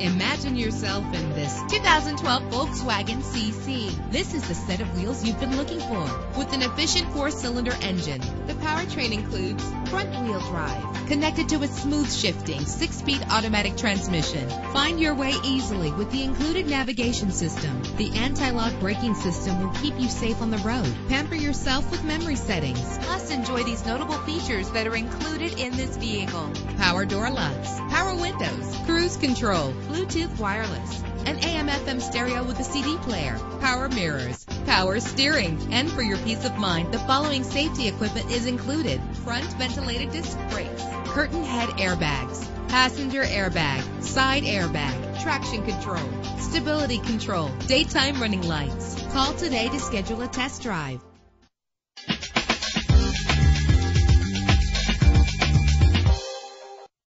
Imagine yourself in this 2012 Volkswagen CC. This is the set of wheels you've been looking for with an efficient four-cylinder engine. The powertrain includes front-wheel drive connected to a smooth shifting six-speed automatic transmission. Find your way easily with the included navigation system. The anti-lock braking system will keep you safe on the road. Pamper yourself with memory settings. Plus, enjoy these notable features that are included in this vehicle. Power door locks, power windows, cruise control, Bluetooth wireless, an AM FM stereo with a CD player, power mirrors, power steering. And for your peace of mind, the following safety equipment is included. Front ventilated disc brakes, curtain head airbags, passenger airbag, side airbag, traction control, stability control, daytime running lights. Call today to schedule a test drive.